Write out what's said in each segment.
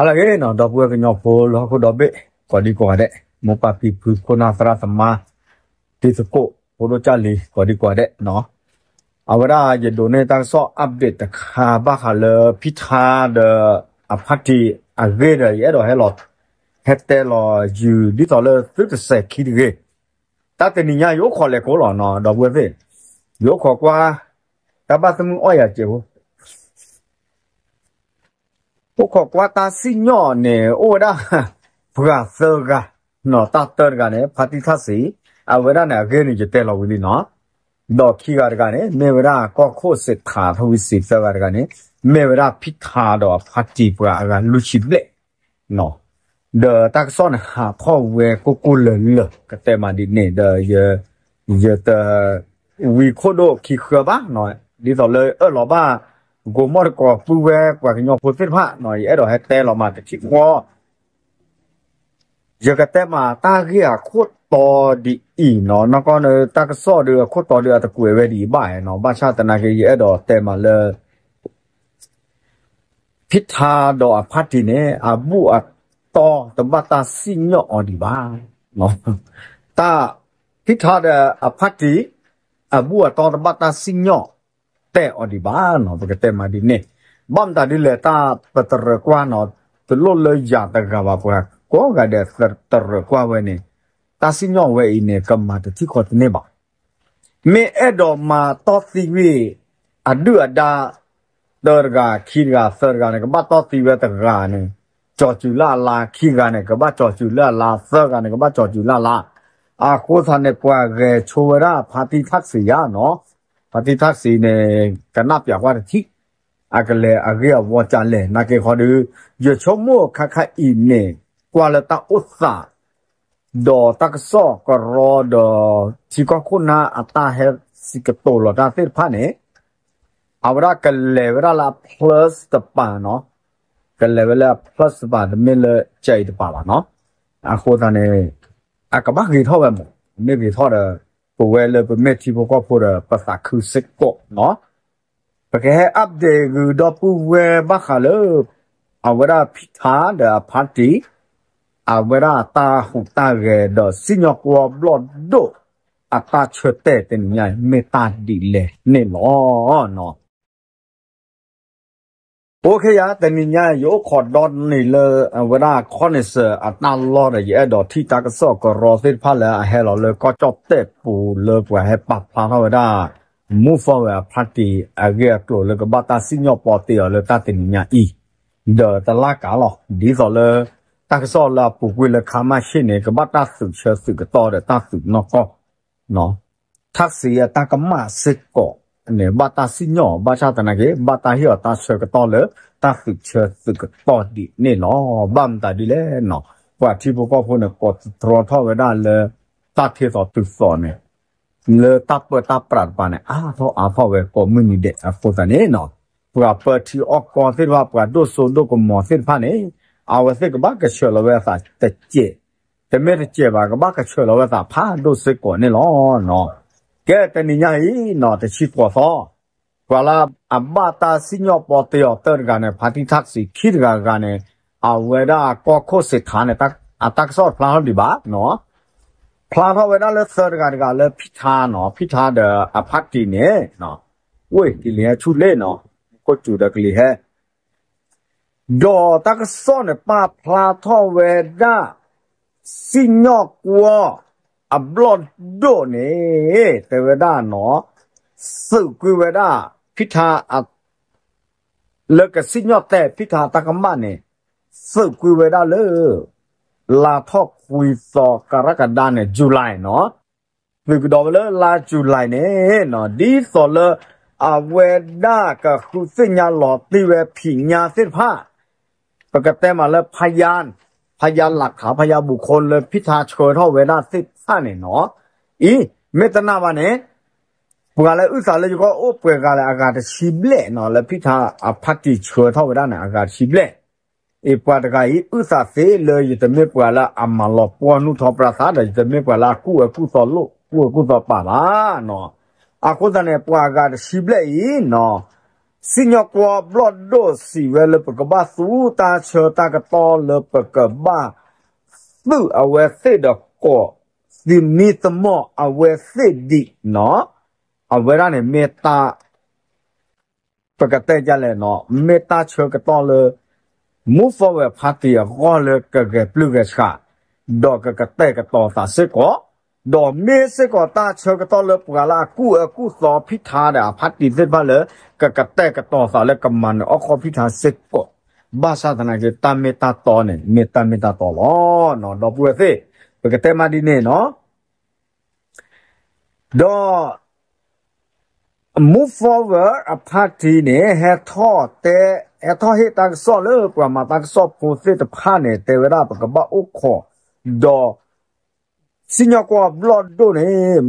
ဟာလာကေနော်တော့ပွဲကညောဖိုလောခုတော့ဘေကောဒီကွာတဲ့မောပပီဖူခုနာသရသမတိစကိုဘိုးတို့ကြလီကောဒီကွာတဲ့နော်အဝရာရဒိုနေတန်ဆော့ update တခါဘာခလဖိထာဒအဖတ်တီအဂေရရတော့ဟဲလောဟက်တဲလောယူဒီတော်လသစ်ဆက်ခီဒီကေတတ်တနီညာယောခေါ်လေကိုလောနော်တော့ပွဲဖေယောခေါ်ကွာတပတ်စမှုအော်ရကျေဘူး โอ้ขอกว่าตาสิญอเนี่ยโอ้ด่าบราเซอร์กาเนาะตาเตอร์กาเนี่ยพาติทัศสีအဝရနာဂေနိကျတဲ့လောက်ဝီလီနော်ဒေါ်ခီကာကနဲ့မေဝရာကောခိုစစ်ခါဖဝီစစ်ဆက်ကနဲ့မေဝရာဖိခါတော့ဖတ်တီပွာအကလူချစ်လက်နော်ဒေါ်တက်ဆွန်ဟာဖောဝဲကိုကိုလလကတဲ့မဒီနေဒေါ်ရရတဝီခိုဒိုခီခဘာနော်ဒီတော့လေအလောဘာ กูมอดกอฟูเวกว่ากันยอพูดเป็นพระหน่อยไอ้ดอกให้แต่เรามาแต่ชิงอเยอะกแต่มาตาเกียโคตรต่อดีอีเนาะนั่นก็เนอตากซ้อเดือโคตรต่อเดือตะกุยเวดีบ่ายเนาะบ้านชาตินาเกียไอ้ดอกแต่มาเลยพิธาดอกพัดทีเนี่ยอาบุอะตอตบตาสิญญออดีบ้าเนาะตาพิธาเดอพัดทีอาบุอะตอตบตาสิญญอ တဲ့အော်ဒီဘာနော်ပကတဲ့မဒီနေဘမ်တာဒီလေတာပတရကွာနော်တလို့လေရတကဘာပွားကိုကတဲ့တရကွာဝဲနေတာစညောဝဲအင်းနေကမ္မတတိခေါ်နေပါမေအဲ့တော်မှာတော်စီဝေအဒုအဒါဒေါ်ဂါခီဂါဆာဂါနေကဘာတော်စီဝဲတဂါနေကြော်ကျူလာလာခီဂါနေကဘာကြော်ကျူလာလာဆာဂါနေကဘာကြော်ကျူလာလာအာကိုသာနေပွားကေချိုဝရဖာတိဖတ်စီရနော် ပတိသစီနေကနပြကွာတိအကလေအကေဝချလေနကေခေါ်ဒီရချုံမောခခအီနေကွာလတာဥစာဒေါ်တက်ဆောကရောဒချီကခုနာအတာဟဲစီကတိုလတာသစ်ဖာနေအဝရကလေဝရလာ plus တပါနော်ကလေဝလာ plus ပါဒမီလချိုက်တပါပါနော်အခုတနေအကဘာဂီထောပဲမမေဂီထောတဲ့ ပဝဲလေပမေတီဘကဖို့ပစာခုစစ်ကောနော်ပကဲ update ကူတော့ပူဝဲဘခါလအဝရဖိထာဒပါတီအဝရတာဟုတာရဲတော့စညကောဘလော့ဒိုအတာချွတ်တဲ့တင်ညာမေတာဒီလေနေလောနော် โอเคยาแต่นี่เนี่ยโยขอดอนนี่เลยเวลาคอนเสอัตลอดเยดอที่ตากสก็รอสิพะละเฮลเลยก็จบเตปูเลยกว่าให้ปับพาเฮาได้ move forward party အကဲကလိုလကဘာတာစညောပေါ်တီလေတာတင်ညာအီဒတလာကာလောဒီဆိုလေတကစောလာပူကွေလခါမရှိနေကဘာတာစုချစုကတော့တာစုနော်ကောနော်သက်စီယတကမစစ်ကော နေဘာတာစညောဘာချတနာကေဘာတာဟီယတာဆွေကတော့လေတာစုချစုကတော့ဒီနေလောဘမ်တာဒီလေနော်ပွာတိဘကောဖုန်ကောထရောထောဝဒါလေတာထေသောသူစောနေလေတပ်ပတပ်ပရတ်ပါနေအာသောအဖောဝဲကောမွနီတဲ့အဖို့တနေနော်ပွာပတီအော့ကောသစ်ဝပွာဒိုဆိုဒိုကမောသစ်ဖာနေအဝသစ်ကဘာကချေလဝဲသာတကျဲတမဲတကျဲပါကဘာကချေလဝဲသာဖာဒိုစစ်ကောနေလောနော် ကဲတနိညာဟိနော်တချီပေါ်သောကွာလာအဘတာစညောပေါ်တေော်တရကနေဖာတိသတ်စီခိဒကကနေအဝေဒာကောခိုစစ်ခါနေတက်အတက်ဆော့ဖလာဟောဒီပါနော်ဖလာဟောဝေဒာလဲသရကကလဲဖိသာနော်ဖိသာဒအဖတ်တီနေနော်ဝေးဒီလေချူလဲနော်ကိုချူဒကလီဟဲဒေါ်တက်ဆော့နေပါဖလာထောဝေဒာစညောကွာ ชุเล่เนาะก็จูดกลีแฮดอตักซ้อนปาพลาทเวดาสิญอกกัวอับลอดโดเนี่ยเตเวดาเนาะสึกเวดาพิธาอะเลกสิญอกแต่พิธาตะกมะเนี่ยสึกเวดาเลလာထောက်ခွေစောကရကဒါနဲ့ဇူလိုင်နော်ဒီကတော့လေလာဇူလိုင်နဲ့နော်ဒီစောလအဝဲဒါကခုစညာလောတိဝဲဖြညာစစ်ဖာပကတဲ့မှာလေพยาน พยานหลักฐานพยานบุคคลเลยพิธาเชิญเท่าเวลาสิฟาเนี่ยเนาะอีเมตนาบาเนี่ยပကလည်းဥစားလည်းကောအိုပွေကလည်းအကာတရှိဘလက်နော်လည်းဖိထားအဖတ်တီချောထောက်ဝဒနာအကာရှိဘလက်e pwa daga i usa se le yi te me pwa la amalo pwa nu tho pra sa da te me pwa la ku ku so lo ku ku so pa la no a ko da ne pwa ga shi ble yi no สิญกว่าบลอดโดสิเวลปกบ้าสูตาเชตากตอเลปกบ้าสู้เอาเวเสดก็สิมีสมอเอาเวเสดิเนาะเอาเวลาเนี่ยเมตตาปกติจะเลยเนาะเมตตาเชกตอเลย move forward party ก็เลยก็เกิดปลุกชาดอกก็เตะก็ต่อสาสิก็ ดอกเมสก็ตาเชก็ต่อเลยปกลากูเอกูสอพิธาเดาพัดดีเสร็จบ้าเลยก็ก็เตะก็ต่อสาเลยกำมันอ๋อขอพิธาสิก็บ้าชาติไหนจะตามเมตาต่อเนี่ยเมตาเมตาต่อล้อเนาะดอกบัวสิปกติมาดีเนี่ยเนาะดอก move forward a party เนี่ยเฮทอเตเฮทอเฮตักซอเลยกว่ามาตักซอโพสิตพาเนี่ยเตเวลาปกบ้าอุคอดอ สิญกว่าบลอดโดนเฮ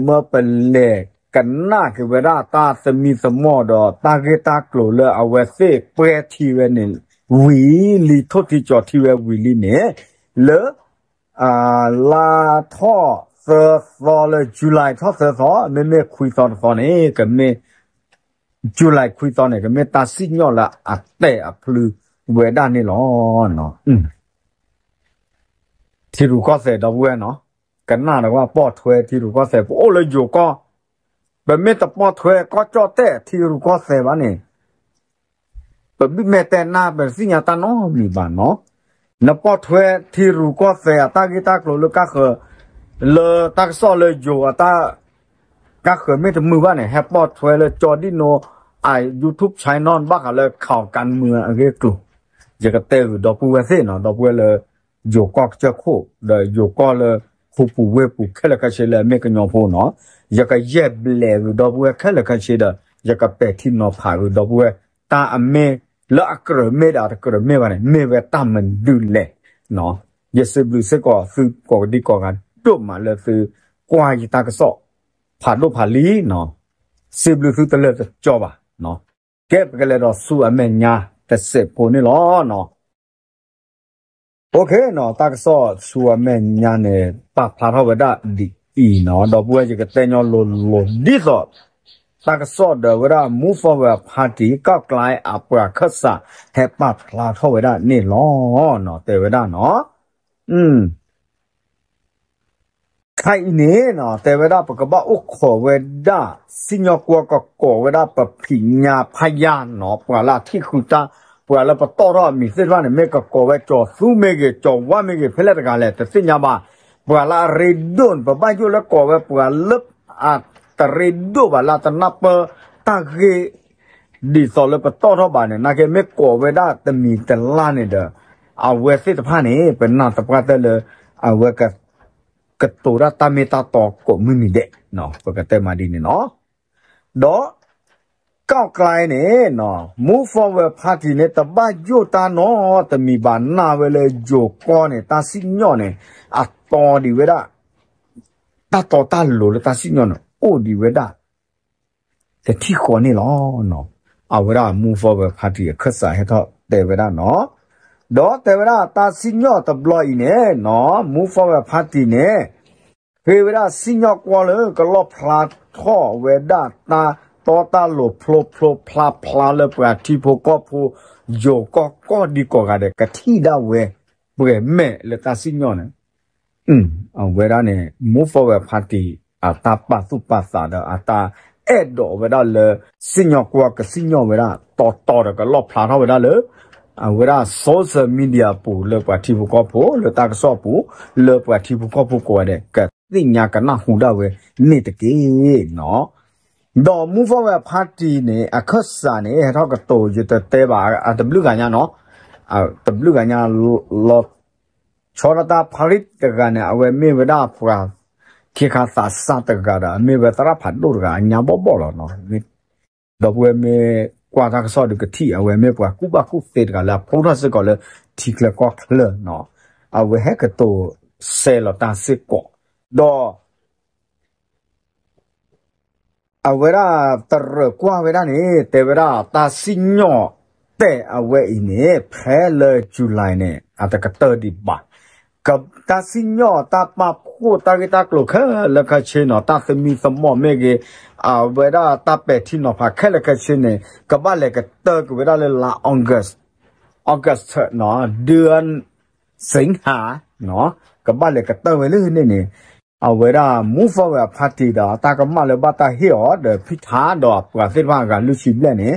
มาเป็นเล็กกันหน้าคือเวลาตาสมีสมอดอตาเกตากลัวเลอเอาเวเซเปรทีเวนินวีลีทที่จอดที่เววีลีเนี่ยเลออ่าลาท่อเซอร์ซอเลจุลัยท่อเซอร์ซอเมเมคุยซอนซอนเอ้กับเมจุลัยคุยซอนเนี่ยกับเมตาสิญอละอัตเตอพลูเวด้านนี่หรอเนาะอืมที่รู้ก็เสร็จดอกเวเนาะ กันหน้าแล้วว่าปอดถวยที่รู้ก็เสพโอ้เลยอยู่ก็แบบไม่ตะปอดถวยก็จอแต่ที่รู้ก็เสพวะนี่แบบไม่แม่แต่หน้าแบบสิญาตาน้อมีบ้านเนาะนปอดถวยที่รู้ก็เสพตากิตากโลลก็คือเลตักซอเลยอยู่ตาก็เคยไม่ถึงมือว่าเนี่ยแฮปปอดถวยเลยจอดิโนไอยูทูบใช้นอนบ้าเลยข่าวการเมืองอะไรกลุ่มจะก็เตอดอกปูเวเซเนาะดอกปูเลยอยู่ก็จะคู่เดอยู่ก็เลยคู่ปูเวปูแค่ละก็เลยอมพูเนาะอยากก็เย็บเลย ခုပူဝဲပူခက်လက်ခက်ရှိလဲမေကညောဖို့နော်ယကရက်လဲတော့ဘွယ်ခက်လက်ခက်ရှိတာယကပဲထိနော်ဖာတော့ဘွယ်တာအမေလောက်ကရမေတာကရမေပါနဲ့မေဝဲတမန်ဒူလဲနော်ယစဘလူစကောသူကောဒီကောကတို့မလဲသူကွာရတာကဆော့ဖာလို့ဖာလီနော်စေဘလူသူတလက်ကြောပါနော်ကဲပကလည်းတော့စူအမေညာတဆက်ပုံနေလောနော် OK no tak so suwa me nyane pa pa ho da di i no do bu ye te nyo lo lo di so tak so da wa move forward party ka klai apra khasa he pa la ho da ni lo no te wa da no mm ใครเนี่ยเนาะแต่เวลาปกบ้าอุกขอเวดาสิญญกัวก็กอเวลาปะผิญญาพยานเนาะปะละที่คุณตา ပလာပတော်ရမီစေရနေမေကကောဝကျော်သူမေကကျော်ဝမေကဖလက်တကလည်းတစညပါပလာရေဒွန်ပပကျလကောဝပလာလပ်အတရေဒိုဘလာတနပတကေဒီစောလပတော်ရပါနေနာကေမေကောဝဒတမီတလာနေတဲ့အဝဲစစ်တဖာနေပနာတပကတလေအဝဲက ketura tameta to ko mimi de no ko kate ma di ni no do ကော က်ကလိုင်းနေနော် move forward party နဲ့တပတ်ကြိုတာနော်တမီဘာနာဝဲလေဂျိုကောနေတာစီညော့နေအတော်ဒီဝဲတာတတော်တလို့တာစီညော့နော်အိုဒီဝဲတာတတိခေါ်နေလောနော်အဝဲတာ move forward party ခက်စားဟဲ့တော့တဲ့ဝဲတာနော်တော့တေဝရတာစီညော့တဘလို့နေနော် move forward party နဲ့ဖေဝရစီညော့ကွာလေကလော့ဖလာထောဝေဒတာ တောတာလိုဖလိုဖလိုဖလာဖလာလေပရာတီဖိုကောဖိုဂျိုကောကောဒီကောကတဲ့ကတိဒါဝဲဘွေမဲလေတာစီညော့နေอืมအဝေဒနဲ့ move forward party အတာပတ်စုပတ်စာဒအတာအဲ့တော့ဝေဒလေစီညော့ကွာကစီညော့ဝေဒတော်တော်ကလော့ဖလာထောဝေဒလေအဝရ social media ပူလပတိဘကပိုလတကဆောပူလပတိဘကပိုကိုတဲ့ကတိညာကနဟူဒဝဲနေတကေနော် တော့ move forward party နဲ့အခက်စာနဲ့ဟောကတိုရတဲ့တဲပါအ W ကညာနော်အ W ကညာလောချောရတာဖရိတကနဲ့အဝဲမေဝဒဖရာခေခါသာစတကတာမေဝတရဖတ်လို့ကညာဘောဘောလောနော်တော့ဝဲမေကွာတာကစောဒကတိအဝဲမေပွားကုဘကုဖေတကလာဖုံးရစကလတီကလကောကလနော်အဝဲဟကတိုဆဲလတာစစ်ကောတော့ เอาเวลาตระกว่าเวลานี้แต่เวลาตาสิญญ์แต่เอาไวอีนี้แพ้เลยจุลัยเนี่ยอาจจะกระเตอดิบะกับตาสิญญ์ตาปาพูตากิตากลุกแล้วก็เชนอตาสมีสมอเมกเอาเวลาตาเป็ดที่นอพาแค่ล้วก็เชนเนี่ยกับบ้านเลยกเตอกัเวลาเลยละออกัสออกัสเนาะเดือนสิงหาเนาะกับบ้านเลยกเตอไปเรื่อยเนี่ย ဝဲရာမူဖဝဖတ်တီတာတာကမလဘတာဟေောဒဖိသာဒောပကသိဘာကလူစီလနေ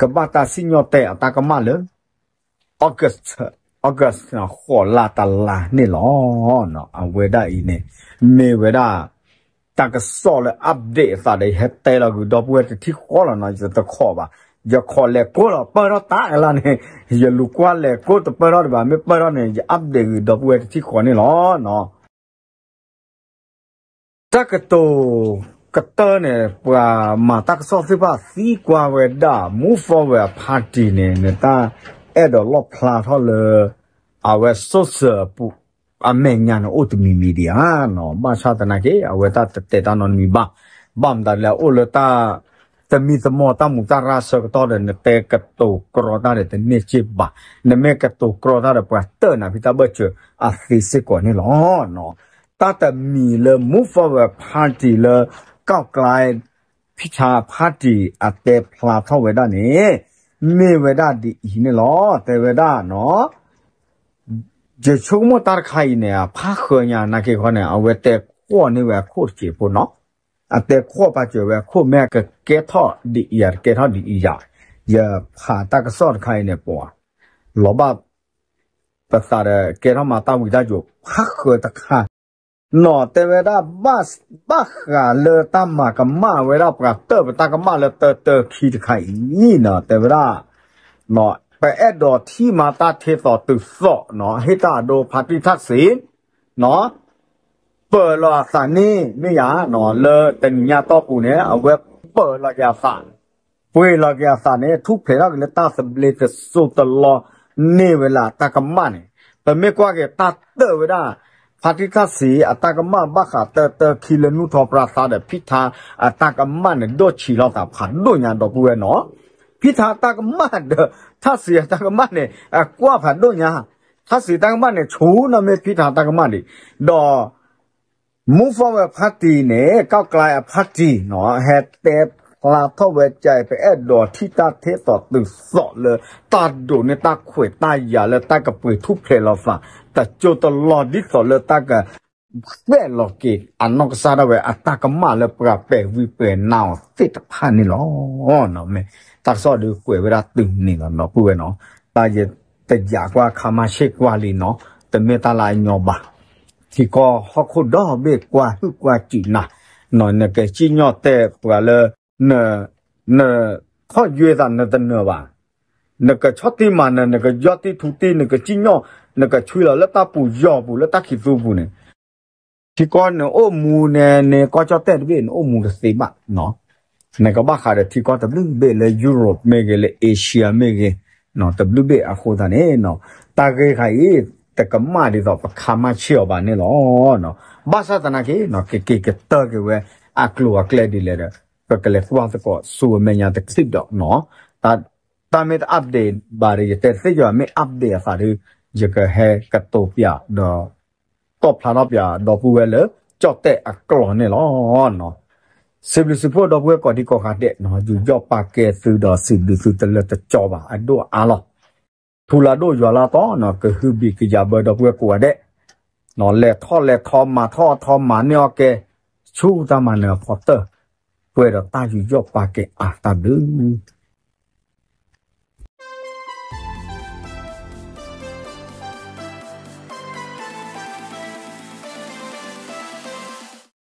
ကဘတာစညောတဲတာကမလဩဂတ်ဩဂတ်နာခေါ်လာတလာနေလောနော်အဝဲဒါဤနေမေဝဲရာတကဆောလအပ်ဒေ့သာတဲ့ဟက်တဲလကူတော့ပွဲတိခေါ်လာနော်တခေါ်ပါရခေါ်လေကိုတော့ပရတာအလာနေရလူကွာလေကိုတော့ပရတော့ဗာမေပရနေအပ်ဒေ့တော့ပွဲတိခေါ်နေလောနော် တကတိုကတနဲ့ပွာမာတကဆောစစ်ပါစီကွာဝေဒ move forward party နေနေတာအဲ့တော့လော့ဖလာထော်လေအဝဲဆုတ်စပူအမေညာနိုအတမီမီဒီယာနော်ဘာသာတနာကေအဝဲတာတေတာနော်မီဘာဘမ်ဒါလေအိုလတာတမီသမောတမှုတရာစကတော့တဲ့တေကတုကရောတာတဲ့နေချစ်ဘာနမေကတုကရောတာတဲ့ပတ်တနာဖိတဘချအသိစကောနေလောနော် ตั้งแต่มีเลย move forward party เลยก้าวไกลพิชาพาร์ตี้อัตเตพลาเท่าเวด้านี้มีเวด้าดีอีนี่หรอแต่เวด้าเนาะจะชุกมตารใครเนี่ยพักเคยเนี่ยนักเก็เนี่ยเอาเวแต่ขั้วนี่เวขั้วเจ็บปนเนาะอัตเตขั้วปัจจุบันขั้วแม่ก็เกท่อดีอีกเกท่อดีอีกอย่าผ่าตากสอดใครเนี่ยปวดหลบบ้าประสาทเกท่อมาตั้งวิจารุพักเคยตะขา no te verá más baja le tama que ma verá para te verá que ma le te te kid kai ni no te verá no pe edo ti ma ta te so tu so no hita do pati thak sin no pe lo sa ni ni ya no le te nya to pu ne a we pe lo ya sa pe lo ya sa ne thu phe ra le ta se ble te so te lo ne vela ta ka ma ne pe me kwa ke ta te verá ဖာတိကစီအတကမဘခတတခီလနုထောပရာသာတဲ့ဖိသာအတကမနဲ့ဒိုချီလောက်တာဖာဒိုညာတော့ဘူးရဲ့နော်ဖိသာတကမတဲ့သစီတကမနဲ့အကွာဖာဒိုညာသစီတကမနဲ့ချိုးနမေဖိသာတကမနဲ့တော့ move forward party နဲ့ကောက်ကလိုက် party နော်ဟဲ့တဲ့ ลาเท่าเวใจไปแอดดอที่ตาเทต่อตึงสอเลยตาดูในตาขวยตาหยาและตากระปุยทุบเพลเราฝาแต่โจตลอดดิสอเลยตากะแม่หลอกเกอันนอกซาดเวอตากะมาเลยปราเปวิเปนนาวสิทพันนี่หรอเนาะแม่ตาซอดูขวยเวลาตึงนี่หรอเนาะพูดเนาะตาเยแต่อยากว่าขามาเช็กวาลีเนาะแต่เมตาลายยอบะที่ก็ฮอกคุดอเบกว่าฮึกว่าจีนะนอนเนี่ยแกชี้ยอดแต่ปลาเลย နေလောနော်ပူပဲနော်တာရတကြကွာခမရှိကွာလီနော်တမေတာလာညောပါဒီကောဟခုဒေါ်ဘေကွာဟုကွာကြည့်နာနော်နကချိညော့တဲ့ပွာလေနနခေါ်ရွေးတာနတဲ့နပါနကချတ်တိမနနကယတ်တိထူတိနကချိညော့နကချွေလာလက်တပူယောဘူးလက်တခိသူဘူးနေဒီကောနအိုမူနေနေကောချတဲ့ဘေနအိုမူစေပါနော်နကဘာခါတဲ့ဒီကောတဘလူဘေလေယူရိုပမေဂလေအေရှိယာမေဂနော်တဘလူဘေအခုတနေနော်တာကေခိုင်တကမဒီတော့ပခါမချောပါနေလောနော်ဘာသာတနာကေနော်ကေကေကေတကေဝဲအကလောအကလက်ဒီလေ ပကလေဖွာတကောဆူမညာတစစ်တော့နော်တာတာမေတ်အပ်ဒေးဘာရီတဲ့စစ်ကြောမေအပ်ဒေးဖာရီယကဟဲကတိုပြတော့တော့ဖလာတော့ပြတော့ပူဝဲလေကြော့တဲ့အကလောနေလောနော်စေဘလစဖို့တော့ဘွဲကော်ဒီကောခတဲ့နော်ယူကြော့ပါကဲသူတော့စီလူသူတလက်တကြောပါအတော့အားလောထူလာတော့ရွာလာတော့နော်ကဟူဘီကကြဘတော့ဘွဲကောတဲ့နော်လေထောလေထောမာထောထောမာနေကဲချူတမနေဖော်တ ပွဲတော့တာယူကြော့ပါကဲအာတဘလူ